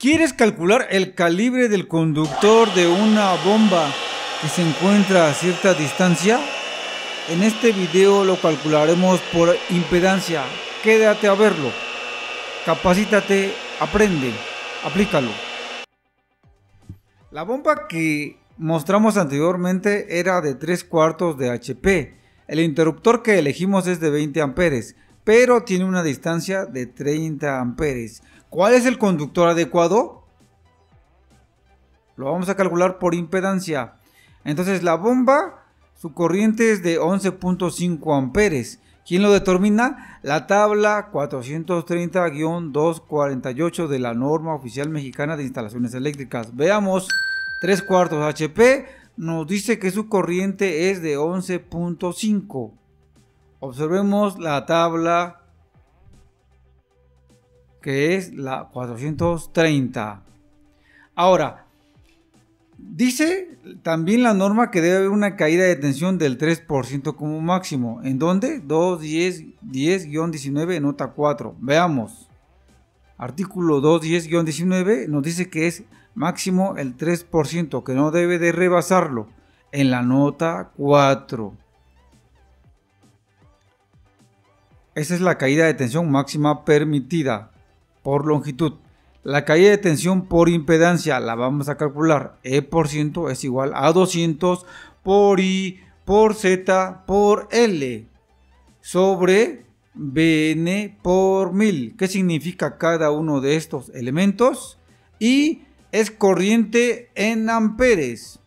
¿Quieres calcular el calibre del conductor de una bomba que se encuentra a cierta distancia? En este video lo calcularemos por impedancia. Quédate a verlo. Capacítate, aprende, aplícalo. La bomba que mostramos anteriormente era de 3 cuartos de HP. El interruptor que elegimos es de 20 amperes, pero tiene una distancia de 30 amperes. ¿Cuál es el conductor adecuado? Lo vamos a calcular por impedancia. Entonces la bomba, su corriente es de 11.5 amperes. ¿Quién lo determina? La tabla 430-248 de la norma oficial mexicana de instalaciones eléctricas. Veamos, 3 cuartos HP nos dice que su corriente es de 11.5. Observemos la tabla que es la 430. Ahora, dice también la norma que debe haber una caída de tensión del 3% como máximo. ¿En dónde? 210-19 nota 4. Veamos. Artículo 210-19 nos dice que es máximo el 3%, que no debe de rebasarlo. En la nota 4. Esa es la caída de tensión máxima permitida por longitud. La caída de tensión por impedancia la vamos a calcular. E por ciento es igual a 200 por I por Z por L sobre Bn por 1000. ¿Qué significa cada uno de estos elementos? Y es corriente en amperes.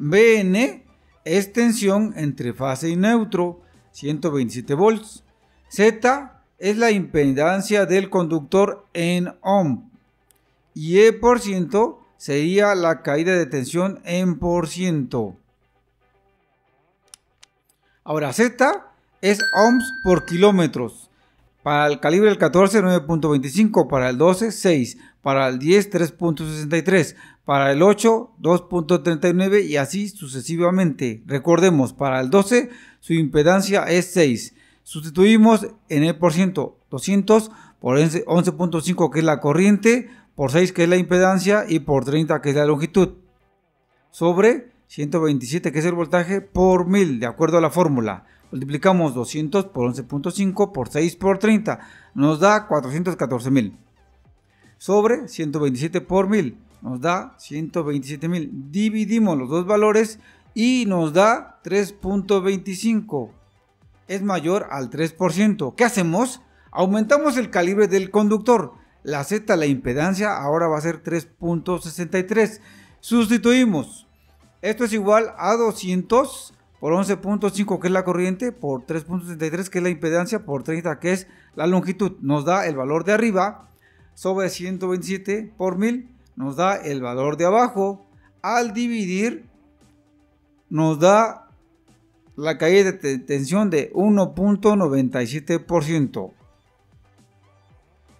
Bn es tensión entre fase y neutro, 127 volts. Z es la impedancia del conductor en ohm y E por ciento sería la caída de tensión en por ciento. Ahora Z es ohms por kilómetros. Para el calibre del 14 9.25, para el 12 6, para el 10 3.63, para el 8 2.39 y así sucesivamente. Recordemos, para el 12 su impedancia es 6 Sustituimos en el por ciento 200 por 11.5 que es la corriente, por 6 que es la impedancia y por 30 que es la longitud. Sobre 127 que es el voltaje por 1000 de acuerdo a la fórmula. Multiplicamos 200 por 11.5 por 6 por 30 nos da 414.000. Sobre 127 por 1000 nos da 127.000. Dividimos los dos valores y nos da 3.25 es mayor al 3%. ¿Qué hacemos? Aumentamos el calibre del conductor. La Z, la impedancia, ahora va a ser 3.63. Sustituimos. Esto es igual a 200 por 11.5 que es la corriente, por 3.63 que es la impedancia, por 30 que es la longitud. Nos da el valor de arriba sobre 127 por 1000. Nos da el valor de abajo. Al dividir nos da la caída de tensión de 1.97%.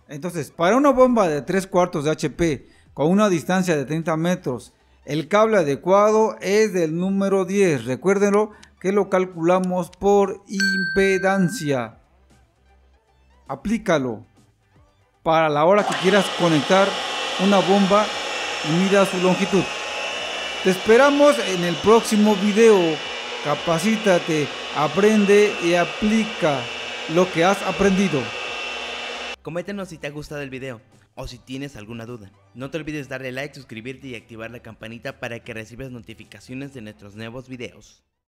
Entonces, para una bomba de 3 cuartos de HP con una distancia de 30 metros, el cable adecuado es del número 10. Recuérdenlo que lo calculamos por impedancia. Aplícalo para la hora que quieras conectar una bomba y mira su longitud. Te esperamos en el próximo video capacítate, aprende y aplica lo que has aprendido. Coméntanos si te ha gustado el video o si tienes alguna duda. No te olvides darle like, suscribirte y activar la campanita para que recibas notificaciones de nuestros nuevos videos.